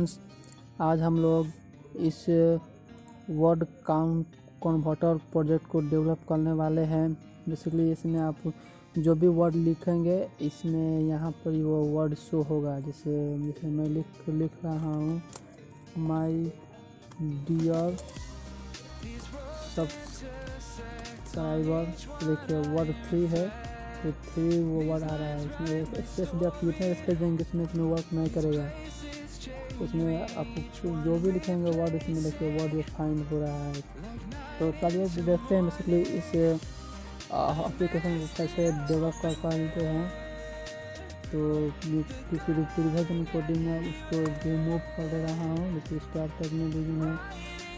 Friends आज हम लोग इस वर्ड काउंट कन्वर्टर प्रोजेक्ट को डेवलप करने वाले हैं। बेसिकली इसमें आप जो भी वर्ड लिखेंगे, इसमें यहाँ पर वो वर्ड शो होगा। जैसे जैसे मैं लिख लिख रहा हूँ माई डियर सब्सक्राइबर देखिए वर्ड फ्री है तो थ्री वो वर्ड आ रहा है। इसमें स्पेस स्पेस देंगे इसमें वर्क नहीं करेगा। उसमें आप जो भी लिखेंगे वर्ड उसमें देखिए वर्ड ये फाइंड हो रहा है। तो चलिए देखते हैं बेसिकली इस एप्लीकेशन को कैसे डेवलप कर पाते हैं। तो किसी रिवर्जन कोडिंग है उसको रिमूव कर दे रहा हूँ, जैसे स्टार्ट करने लीजिए मैं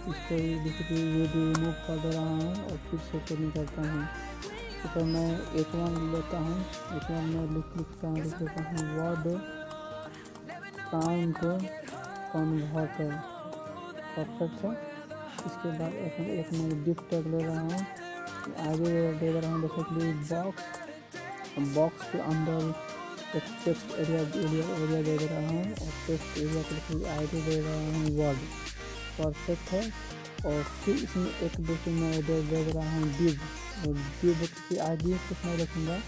इसको बेसिकली ये रिमूव कर दे रहा हूँ और फिर से कोडिंग करता हूँ। तो मैं एक वन लेता हूँ, एक वन में लिख, लिखता हूँ लिख लेता हूँ वर्ड काउंट कन्वर्टर परफेक्ट है। इसके बाद एक एक मैं डिप टैग ले रहा हूँ। आगे दे रहा हूँ बेसिकली बॉक्स बॉक्स के अंदर एक टेक्स्ट एरिया एरिया एरिया दे रहा हूँ और टेक्स्ट एरिया के लिए आई डी दे रहा हूँ वर्ड परफेक्ट है। और फिर इसमें एक दूसरे में दे दे रहा हूँ डिव और डिव की आई डी कुछ नहीं रखूँगा।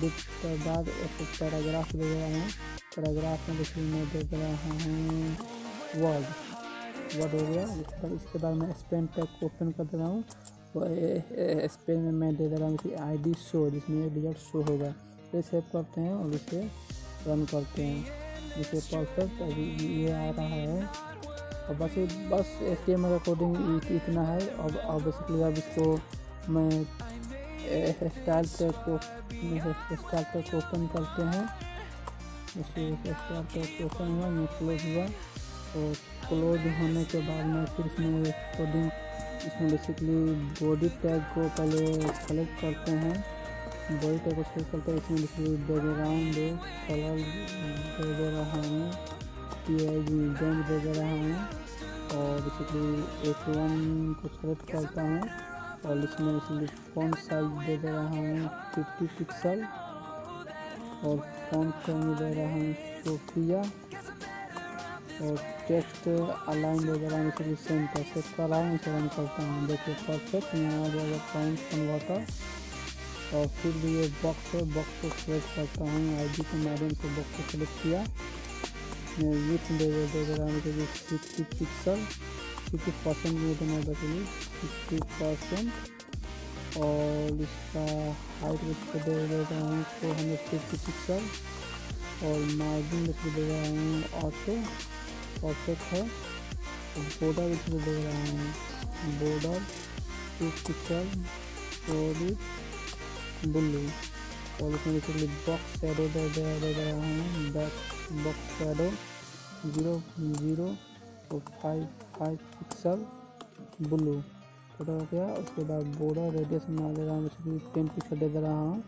डिव के बाद एक पैराग्राफ दे रहा हूँ। पैराग्राफ में देखिए मैं दे रहा हूँ। वर्ड वर्ड हो गया इसके बाद इसके बाद मैं स्पेन टैग को ओपन कर दे रहा हूँ। स्पेन में मैं दे दे रहा हूँ इसी आई डी शो जिसमें रिज़ल्ट शो होगा। इसे सेव करते हैं और इसे रन करते हैं। जिसे परफेक्ट अभी ये आ रहा है। और बस बस एस टी एम का कोडिंग इतना है। अब अब बेसिकली अब इसको मैं स्टाइल टैग को स्टाइल टैग को ओपन करते हैं। जैसे स्टाइल टैग ओपन हुआ मैं क्लोज हुआ। और क्लोज होने के बाद मैं फिर इसमें कोडिंग इसमें बेसिकली बॉडी टैग को पहले सेलेक्ट करते हैं। बॉडी टैग को सेलेक्ट करते हैं, इसमें बेसिकली बैकग्राउंड कलर दे रहा हूँ। डेंट दे रहा हूँ। और बेसिकली एक वन को सेलेक्ट करता हूँ। और इसमें बेसिकली फ़ॉन्ट साइज़ दे दे रहा हूँ फिफ्टी पिक्सल और फ़ॉन्ट में दे रहा हूँ सोफिया टेक्स्ट अलाइन दे दे रहा हूँ, इसलिए सेंटर सेट रहा हूँ, इसे रन करता हूँ। देखिए परफेक्ट यहाँ आ जाएगा काउंट कन्वर्टर और फिर भी ये बॉक्स है बॉक्स को सेलेक्ट करता हूँ। आई के माध्यम से बॉक्स को सेलेक्ट किया। सिक्सटी पिक्सल फिफ्टी परसेंट देना सिक्सटी परसेंट और इसका हाइट दे दे रहा हूँ फोर हंड्रेड फिफ्टी पिक्सल और मार्जिन इसको दे रहा हूँ ऑटो परफेक्ट है। बॉर्डर इसमें दे रहा हूँ। Border two pixel solid blue और इसमें बेसिकली बॉक्स शेडो दे दे रहा हूँ। Back box shadow zero zero और five five pixel blue photo हो गया। उसके बाद बॉर्डर रेडियस बना दे रहा हूँ। बेसिकली टेन पिक्सल दे दे रहा हूँ।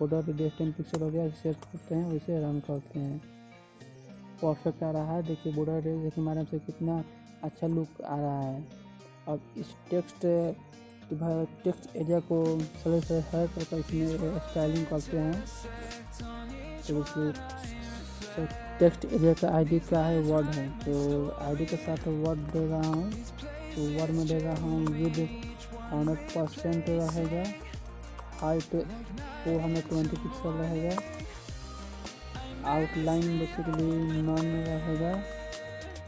बॉर्डर रेडियस टेन पिक्सल हो गया। सेव करते हैं, वैसे रन करते हैं। परफेक्ट आ रहा है। देखिए बॉर्डर के माध्यम से कितना अच्छा लुक आ रहा है। अब इस टेक्स्ट टेक्स्ट एरिया को सरल से हर करके इसमें स्टाइलिंग करते हैं। तो टेक्स्ट एरिया का आईडी क्या है? वर्ड है। तो आईडी के साथ वर्ड दे रहा हूँ। तो वर्ड में दे रहा हूँ विद हंड्रेड परसेंट रहेगा। हाइट वो हंड्रेड ट्वेंटी पिक्सल रहेगा। आउटलाइन बेसिकली नॉन रहेगा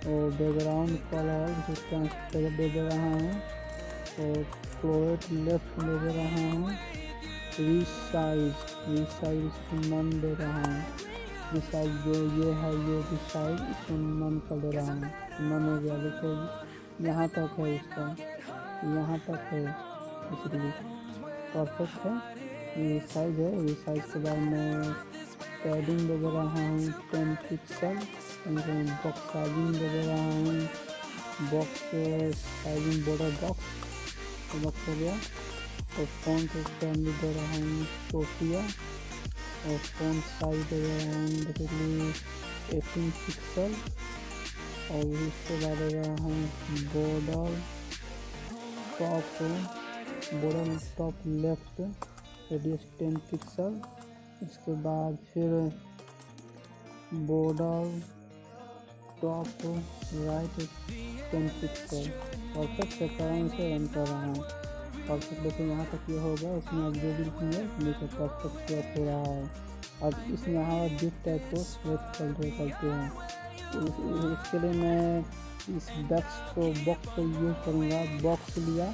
और बैकग्राउंड कलर दे दे रहा हूँ। और फ्लोरेट लेफ़्ट ले दे रहा हूँ। रिसाइज रिसाइज नॉन दे रहा हूँ। रिसाइज जो ये है, ये रिसाइज इसको नॉन कर दे रहा हूँ। नॉन हो गया देखिए यहाँ तक है इसका। यहाँ तक है इसलिए परफेक्ट है। ये साइज़ है, ये साइज़ के बाद मैं पैडिंग दे दे रहा हूँ टेन पिक्सल बॉक्स साइजिंग दे दे रहा हूँ box sizing border box box हो गया और फ़ोन के दे रहा हूँ सोफिया और फ़ोन साइज़ दे रहा हूँ बेसिकली एटीन पिक्सल और उसके बाद दे रहा हूँ border top border top left radius ten pixel उसके बाद फिर border top right ten pixel perfect check कर रहा रन कर रहा हूँ। परफेक्ट देखिए यहाँ तक ये हो गया इसमें अब जो भी लिखेंगे नीचे परफेक्ट सेट हो रहा है। अब इसमें यहाँ डिप टाइप को सेलेक्ट कर करते हैं। उस, उसके लिए मैं इस बॉक्स को बॉक्स को यूज़ करूँगा। बॉक्स लिया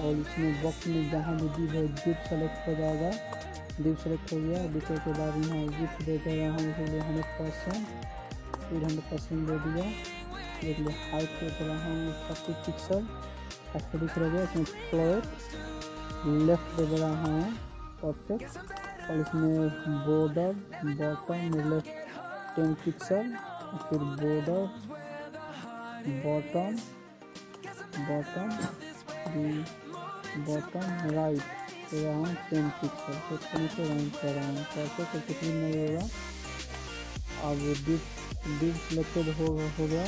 और इसमें बॉक्स में जहाँ भी डिप है डिप सेलेक्ट हो जाएगा। डिप सेलेक्ट हो गया डिप के बाद यहाँ गिफ्ट दे दे रहा हूँ, इसलिए हंड्रेड परसेंट, फिर हंड्रेड परसेंट दे दिया। देख लो हाइट दे रहा हूँ फोर्टी पिक्सल अच्छा दिख रहा है इसमें फ्लोट लेफ़्ट दे रहा हूँ परफेक्ट और इसमें border bottom left ten pixel फिर border bottom bottom bottom right हूँ टेन पिक्सल तो टेन से रन कर रहा हूँ परफेक्ट कितनी नहीं होगा अब डिप डिप सिलेक्टेड हो हो गया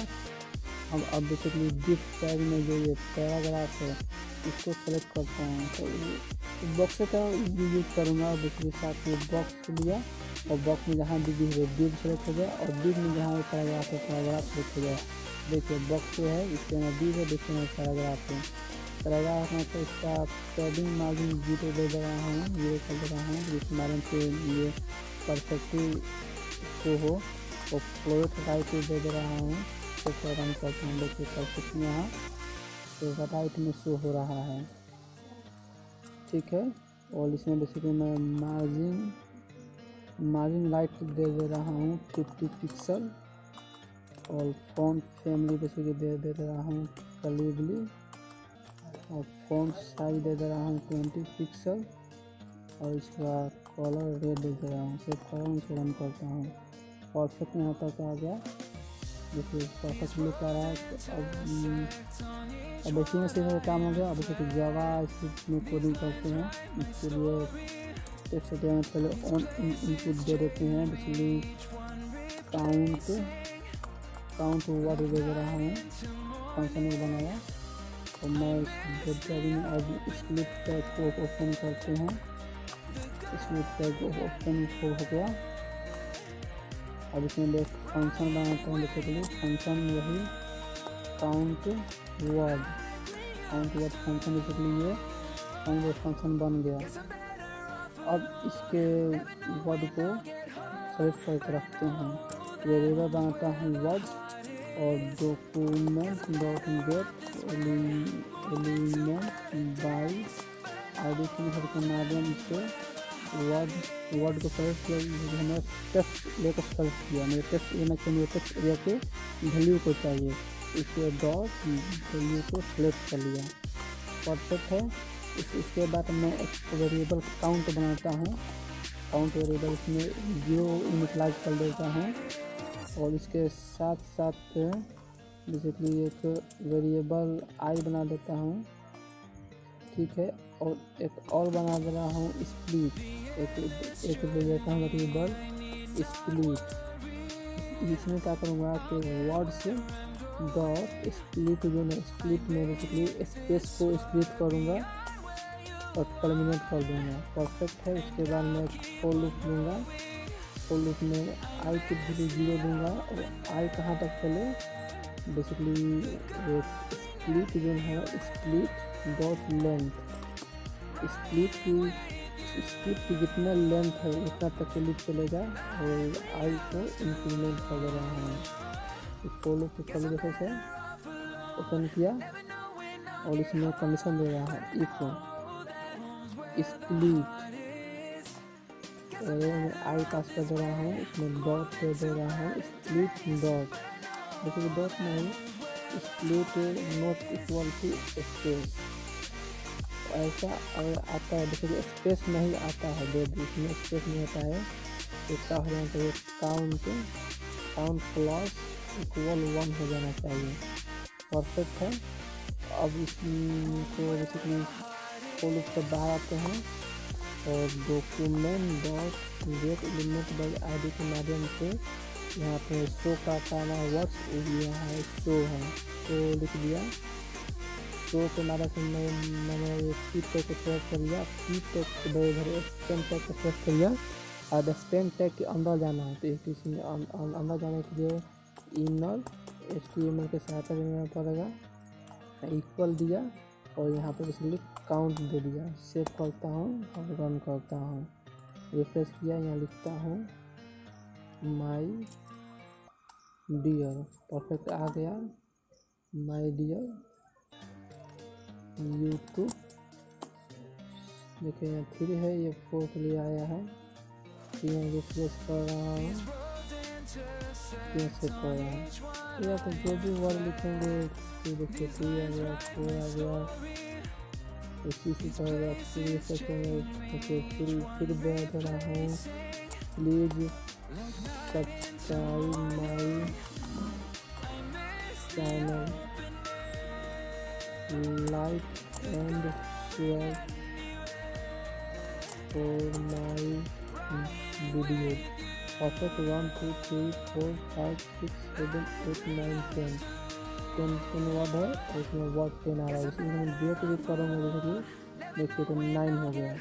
अब अब बेसिकली डिप टैग में जो ये पैराग्राफ है इसको सेलेक्ट करता हूँ तो बॉक्स का यूज़ करूँगा बेसिकली साथ में बॉक्स लिया और बॉक्स में जहाँ भी दिख रहे डिप सेलेक्ट हो गया और डिप में जहाँ पैराग्राफ है पैराग्राफ सेलेक्ट हो गया देखिए बॉक्स जो है इसके अंदर डिप है देखिए पैराग्राफ है पैराग्राफ में तो इसका पैडिंग मार्जिन ज़ीरो दे रहा हूँ ज़ीरो कर दे रहा हूँ, जिस माध्यम से ये परफेक्टली शो हो और फ्लोट राइट दे दे रहा हूँ तो रन करते हैं, देखिए परफेक्ट यहाँ तो राइट में शो हो रहा है। ठीक है, और इसमें बेसिकली मैं मार्जिन मार्जिन राइट दे दे रहा हूँ फिफ्टी पिक्सल और फ़ॉन्ट फैमिली बेसिकली दे दे रहा हूँ कलीबली और फ़ॉन्ट साइज़ दे दे रहा हूँ ट्वेंटी पिक्सल और इसका कलर रेड दे दे रहा हूँ रहा हूँ इसे रन करता हूँ। परफेक्ट यहाँ तक आ गया। देखिए परफेक्ट लुक आ रहा है। तो अब अब इसी में से काम हो गया। अब देखिए जावा में कोडिंग करते हैं। इसके लिए एरिया में पहले ऑन इनपुट दे देते हैं। बेसिकली काउंट काउंट वर्ड दे दे रहा हूँ। फ़ंक्शन बनाया। तो मैं इस में अब स्प्लिट टैग को ओपन करते हैं। स्प्लिट टैग ओपन हो गया। अब इसमें देख फ़ंक्शन बनाते हैं बेसिकली फ़ंक्शन वही count word count word function basically ये काउंट वर्ड फ़ंक्शन बन गया। अब इसके वर्ड को सेलेक्ट करके रखते हैं। वेरिएबल बनाता हूँ वर्ड और document dot get by I D के माध्यम से वर्ड वर्ड को सेलेक्ट किया लेकर सेलेक्ट किया मेरे के एरिया के वैल्यू को चाहिए इसके डॉट वैल्यू को सेलेक्ट कर लिया परफेक्ट है इस इसके बाद मैं एक वेरिएबल काउंट बनाता हूँ काउंट वेरिएबल इसमें ज़ीरो इनिशलाइज कर देता हूँ और इसके साथ साथ बेसिकली एक वेरिएबल आई बना देता हूँ, ठीक है? और एक और बना दे रहा हूँ स्प्लिट एक एक दे देता हूँ वेरिएबल स्प्लिट इसमें क्या करूँगा कि वर्ड से डॉट स्प्लिट जो है स्प्लिट में बेसिकली स्पेस को स्प्लिट करूँगा और टर्मिनेट कर दूँगा। परफेक्ट है, उसके बाद मैं फोर लूप लूँगा। फोर लूप में आई के भी ज़ीरो दूँगा और आई कहाँ तक चले? बेसिकली स्प्लिट जो है स्प्लिट डॉट लेंथ स्प्लिट की स्प्लिट की जितना लेंथ है, उतना तक लिप चलेगा और आई को इंक्रीमेंट कर दे रहा है। फॉलो को चलो जैसे से ओपन किया और इसमें कंडीशन दे रहा है इफ़ स्प्लिट आई पास कर दे रहा हूँ, इसमें डॉट दे रहा हूँ स्प्लिट डॉट देखिए डॉट नहीं split not equal to space. ऐसा अगर आता है देखिए स्पेस नहीं आता है दो इसमें स्पेस नहीं आता है। तो क्या हो जाना चाहिए count count plus equal one हो जाना चाहिए। परफेक्ट है। अब इसको बेसिकली फुल से बाहर आते हैं। और document dot get element by ID के माध्यम से यहाँ पे शो का पाना वर्ड्स यहाँ है शो है। तो लिख दिया। शो के माध्यम से मैं मैंने पी टैग को सेलेक्ट कर लिया। पी टैग के बड़े बड़े स्टेम टैग को सेलेक्ट कर लिया। और स्टेम टैग के अंदर जाना है। तो इसमें अं-, अं-, अंदर जाने के लिए inner H T M L के सहायता लेना पड़ेगा। इक्वल दिया। और यहाँ पे बेसिकली काउंट दे दिया। सेव करता हूँ और रन करता हूँ। रिफ्रेश किया। यहाँ लिखता हूँ माई डियर परफेक्ट आ गया। माई डियर यूट्यूब देखिए, यहाँ थ्री है, ये फोर के लिए आया है। मैं रिफ्रेश कर रहा हूँ। फिर से कर रहा हूँ। या तो जो भी वर्ड लिखेंगे फिर देखिए थ्री आ गया फोर आ गया। से फिर बैठ रहा हूँ। Please subscribe my channel like and share for my video perfect one two three four five six seven eight nine ten ten ten word है उसमें वर्ड टेन आ रहा है इसमें मैं डेट भी करूँगा देखिए देखिए तो नाइन हो गया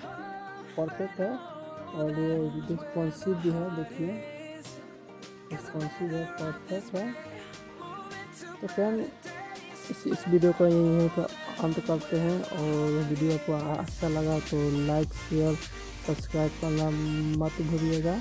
परफेक्ट है और ये रिस्पॉन्सिव भी है, देखिए। रिस्पॉन्सिव है परफेक्ट है। तो फ्रेंड इस इस वीडियो को है पर अंत करते हैं और वीडियो आपको अच्छा लगा तो लाइक शेयर सब्सक्राइब करना मत भूलिएगा।